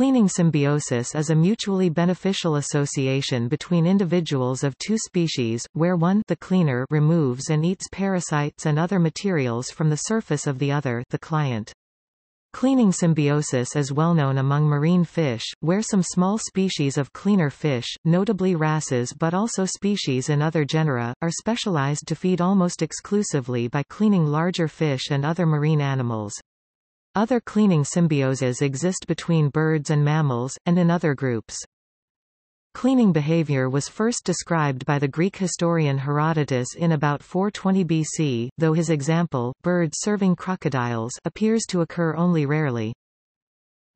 Cleaning symbiosis is a mutually beneficial association between individuals of two species, where one the cleaner removes and eats parasites and other materials from the surface of the other the client. Cleaning symbiosis is well known among marine fish, where some small species of cleaner fish, notably wrasses but also species in other genera, are specialized to feed almost exclusively by cleaning larger fish and other marine animals. Other cleaning symbioses exist between birds and mammals, and in other groups. Cleaning behavior was first described by the Greek historian Herodotus in about 420 BC, though his example, birds serving crocodiles, appears to occur only rarely.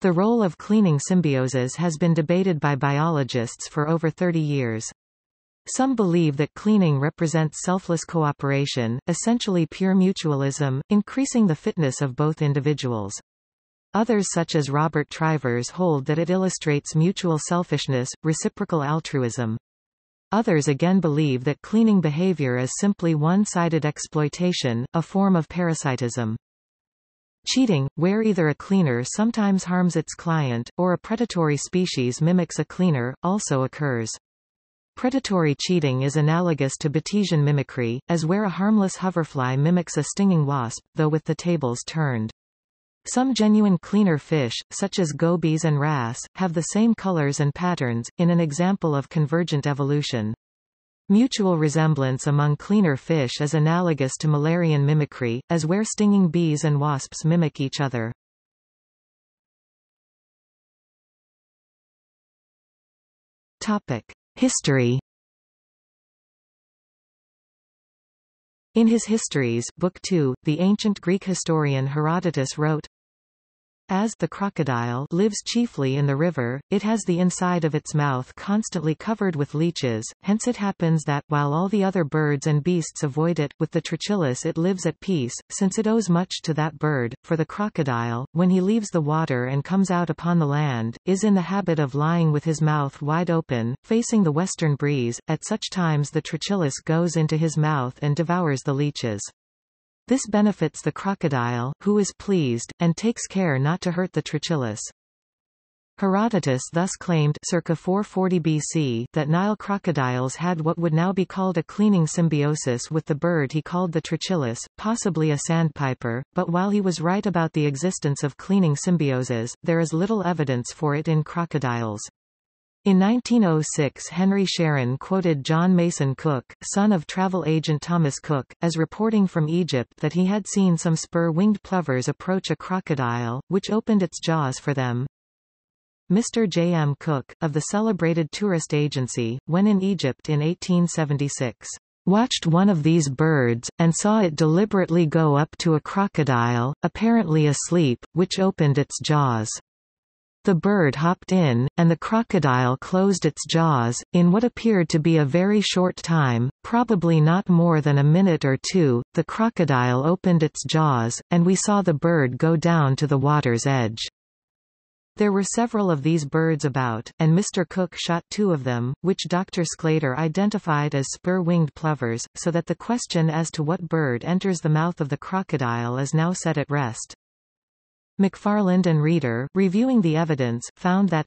The role of cleaning symbioses has been debated by biologists for over 30 years. Some believe that cleaning represents selfless cooperation, essentially pure mutualism, increasing the fitness of both individuals. Others such as Robert Trivers hold that it illustrates mutual selfishness, reciprocal altruism. Others again believe that cleaning behavior is simply one-sided exploitation, a form of parasitism. Cheating, where either a cleaner sometimes harms its client, or a predatory species mimics a cleaner, also occurs. Predatory cheating is analogous to Batesian mimicry, as where a harmless hoverfly mimics a stinging wasp, though with the tables turned. Some genuine cleaner fish, such as gobies and wrasse, have the same colors and patterns, in an example of convergent evolution. Mutual resemblance among cleaner fish is analogous to Müllerian mimicry, as where stinging bees and wasps mimic each other. Topic. History. In his Histories, Book 2, the ancient Greek historian Herodotus wrote, as the crocodile lives chiefly in the river, it has the inside of its mouth constantly covered with leeches, hence it happens that, while all the other birds and beasts avoid it, with the trochilus it lives at peace, since it owes much to that bird, for the crocodile, when he leaves the water and comes out upon the land, is in the habit of lying with his mouth wide open, facing the western breeze, at such times the trochilus goes into his mouth and devours the leeches. This benefits the crocodile, who is pleased, and takes care not to hurt the trochilus. Herodotus thus claimed circa 440 BC that Nile crocodiles had what would now be called a cleaning symbiosis with the bird he called the trochilus, possibly a sandpiper, but while he was right about the existence of cleaning symbioses, there is little evidence for it in crocodiles. In 1906 Henry Scherren quoted John Mason Cook, son of travel agent Thomas Cook, as reporting from Egypt that he had seen some spur-winged plovers approach a crocodile, which opened its jaws for them. Mr. J. M. Cook, of the celebrated tourist agency, when in Egypt in 1876, watched one of these birds, and saw it deliberately go up to a crocodile, apparently asleep, which opened its jaws. The bird hopped in, and the crocodile closed its jaws, in what appeared to be a very short time, probably not more than a minute or two, the crocodile opened its jaws, and we saw the bird go down to the water's edge. There were several of these birds about, and Mr. Cook shot two of them, which Dr. Sclater identified as spur-winged plovers, so that the question as to what bird enters the mouth of the crocodile is now set at rest. McFarland and Reeder, reviewing the evidence, found that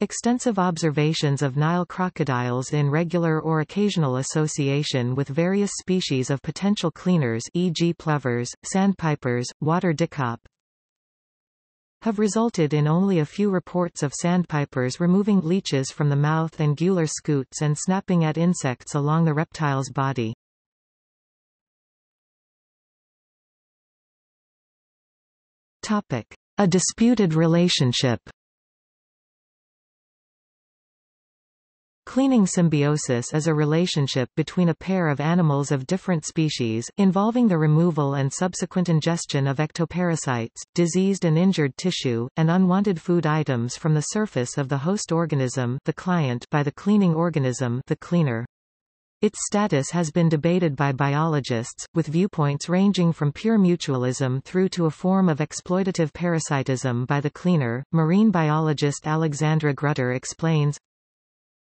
Extensive observations of Nile crocodiles in regular or occasional association with various species of potential cleaners e.g. plovers, sandpipers, water dikkop, have resulted in only a few reports of sandpipers removing leeches from the mouth and gular scutes and snapping at insects along the reptile's body. Topic. A disputed relationship Cleaning symbiosis is a relationship between a pair of animals of different species, involving the removal and subsequent ingestion of ectoparasites, diseased and injured tissue, and unwanted food items from the surface of the host organism the client by the cleaning organism the cleaner. Its status has been debated by biologists, with viewpoints ranging from pure mutualism through to a form of exploitative parasitism by the cleaner. Marine biologist Alexandra Grutter explains,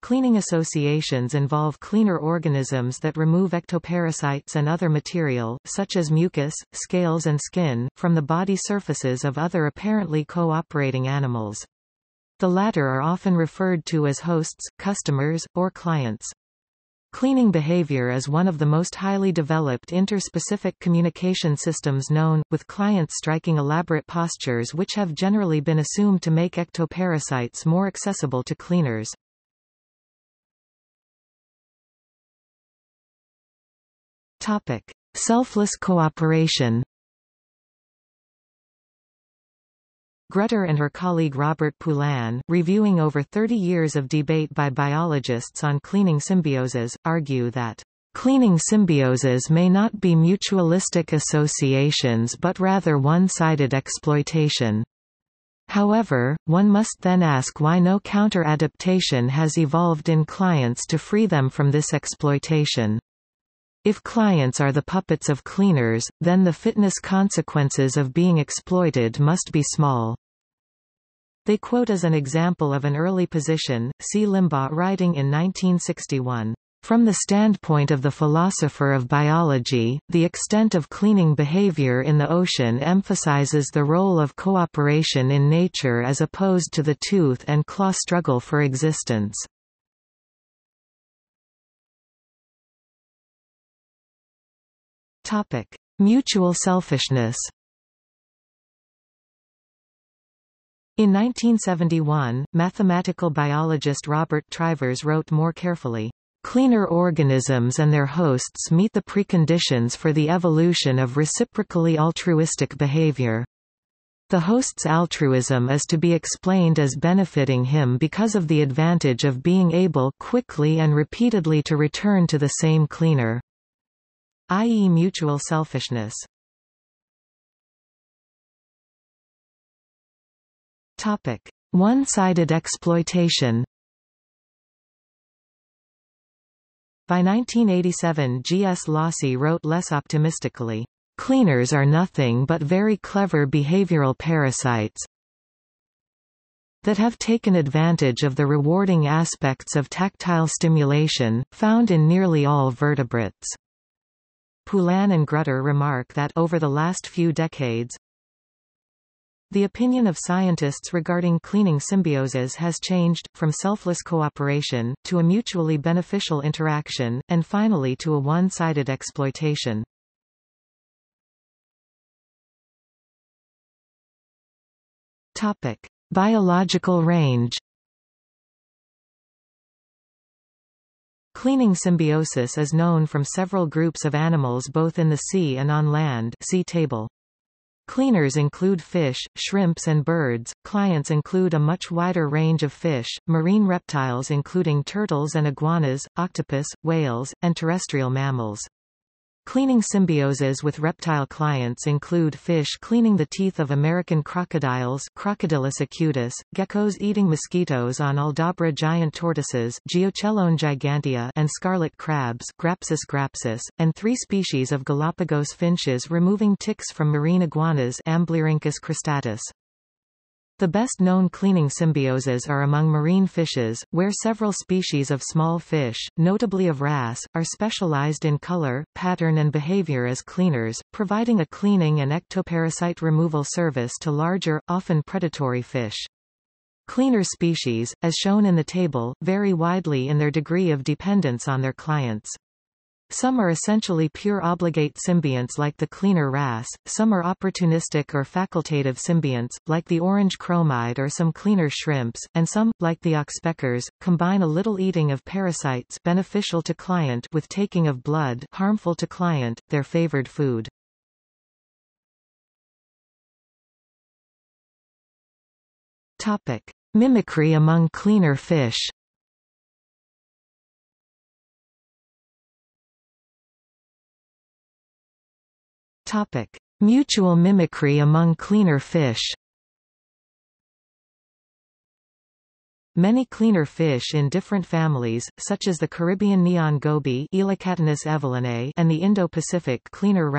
Cleaning associations involve cleaner organisms that remove ectoparasites and other material, such as mucus, scales and skin, from the body surfaces of other apparently cooperating animals. The latter are often referred to as hosts, customers, or clients. Cleaning behavior is one of the most highly developed interspecific communication systems known, with clients striking elaborate postures which have generally been assumed to make ectoparasites more accessible to cleaners. Topic: Selfless cooperation. Grutter and her colleague Robert Poulin, reviewing over 30 years of debate by biologists on cleaning symbioses, argue that Cleaning symbioses may not be mutualistic associations but rather one-sided exploitation. However, one must then ask why no counter-adaptation has evolved in clients to free them from this exploitation. If clients are the puppets of cleaners, then the fitness consequences of being exploited must be small. They quote as an example of an early position, C. Limbaugh writing in 1961. From the standpoint of the philosopher of biology, the extent of cleaning behavior in the ocean emphasizes the role of cooperation in nature as opposed to the tooth and claw struggle for existence. Mutual selfishness. In 1971, mathematical biologist Robert Trivers wrote more carefully, Cleaner organisms and their hosts meet the preconditions for the evolution of reciprocally altruistic behavior. The host's altruism is to be explained as benefiting him because of the advantage of being able quickly and repeatedly to return to the same cleaner. I.e. mutual selfishness. Topic: One-sided exploitation. By 1987 G. S. Losey wrote less optimistically, "...cleaners are nothing but very clever behavioral parasites that have taken advantage of the rewarding aspects of tactile stimulation, found in nearly all vertebrates." Poulin and Grutter remark that over the last few decades, the opinion of scientists regarding cleaning symbioses has changed, from selfless cooperation, to a mutually beneficial interaction, and finally to a one-sided exploitation. Topic. Biological range Cleaning symbiosis is known from several groups of animals both in the sea and on land see table. Cleaners include fish, shrimps and birds, clients include a much wider range of fish, marine reptiles including turtles and iguanas, octopus, whales, and terrestrial mammals. Cleaning symbioses with reptile clients include fish cleaning the teeth of American crocodiles Crocodylus acutus, geckos eating mosquitoes on Aldabra giant tortoises Geochelone gigantea and scarlet crabs Grapsus grapsus, and three species of Galapagos finches removing ticks from marine iguanas Amblyrhynchus cristatus. The best-known cleaning symbioses are among marine fishes, where several species of small fish, notably of wrasse, are specialized in color, pattern and behavior as cleaners, providing a cleaning and ectoparasite removal service to larger, often predatory fish. Cleaner species, as shown in the table, vary widely in their degree of dependence on their clients. Some are essentially pure obligate symbionts like the cleaner wrasse, some are opportunistic or facultative symbionts, like the orange chromide or some cleaner shrimps, and some, like the oxpeckers, combine a little eating of parasites beneficial to client with taking of blood harmful to client, their favored food. Topic. Mimicry among cleaner fish Topic: Mutual mimicry among cleaner fish. Many cleaner fish in different families, such as the Caribbean neon goby and the Indo-Pacific cleaner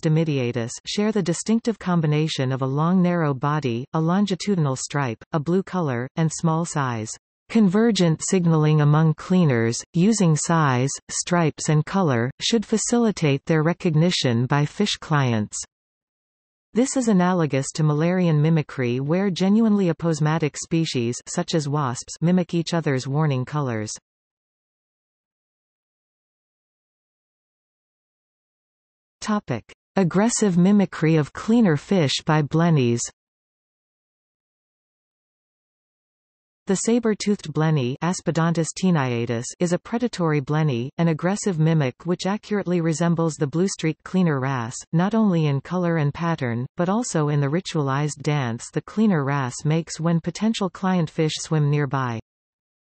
dimidiatus share the distinctive combination of a long narrow body, a longitudinal stripe, a blue color, and small size. Convergent signaling among cleaners, using size, stripes and color, should facilitate their recognition by fish clients. This is analogous to Müllerian mimicry where genuinely aposematic species such as wasps mimic each other's warning colors. Topic: Aggressive mimicry of cleaner fish by blennies. The saber-toothed blenny Aspidontus is a predatory blenny, an aggressive mimic which accurately resembles the bluestreak cleaner wrasse, not only in color and pattern, but also in the ritualized dance the cleaner wrasse makes when potential client fish swim nearby.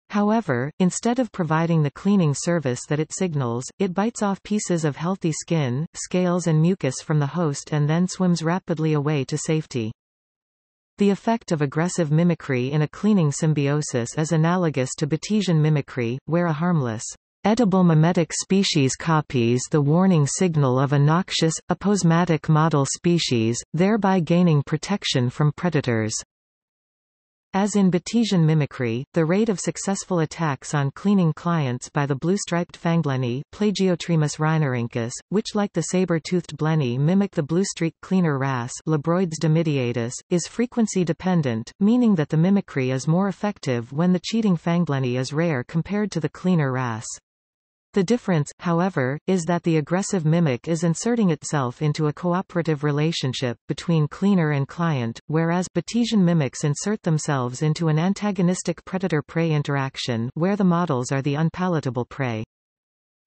However, instead of providing the cleaning service that it signals, it bites off pieces of healthy skin, scales and mucus from the host and then swims rapidly away to safety. The effect of aggressive mimicry in a cleaning symbiosis is analogous to Batesian mimicry, where a harmless, edible mimetic species copies the warning signal of a noxious, aposematic model species, thereby gaining protection from predators. As in Batesian mimicry, the rate of successful attacks on cleaning clients by the blue-striped fangblenny Plagiotremus rhinorhynchus, which like the saber-toothed blenny mimic the blue-streak cleaner wrasse Labroides dimidiatus, is frequency-dependent, meaning that the mimicry is more effective when the cheating fangblenny is rare compared to the cleaner wrasse. The difference, however, is that the aggressive mimic is inserting itself into a cooperative relationship between cleaner and client, whereas Batesian mimics insert themselves into an antagonistic predator-prey interaction where the models are the unpalatable prey.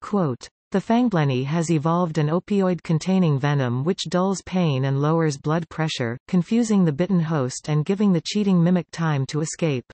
Quote, the fangblenny has evolved an opioid-containing venom which dulls pain and lowers blood pressure, confusing the bitten host and giving the cheating mimic time to escape.